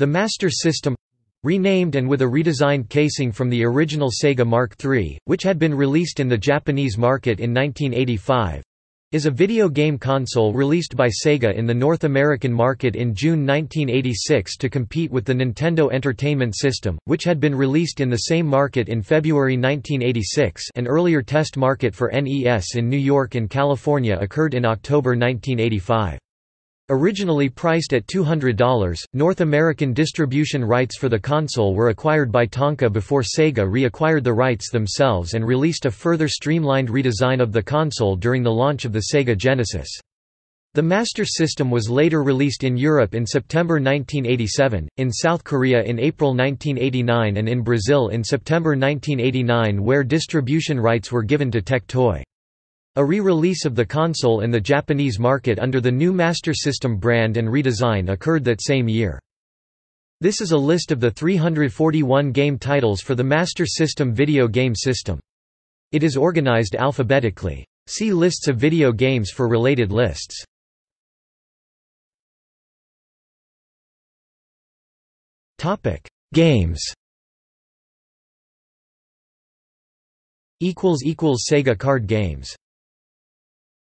The Master System renamed and with a redesigned casing from the original Sega Mark III, which had been released in the Japanese market in 1985 is a video game console released by Sega in the North American market in June 1986 to compete with the Nintendo Entertainment System, which had been released in the same market in February 1986 an earlier test market for NES in New York and California occurred in October 1985. Originally priced at $200, North American distribution rights for the console were acquired by Tonka before Sega reacquired the rights themselves and released a further streamlined redesign of the console during the launch of the Sega Genesis. The Master System was later released in Europe in September 1987, in South Korea in April 1989 and in Brazil in September 1989 where distribution rights were given to Tectoy. A re-release of the console in the Japanese market under the new Master System brand and redesign occurred that same year. This is a list of the 341 game titles for the Master System video game system. It is organized alphabetically. See lists of video games for related lists. Topic: Games equals equals Sega card games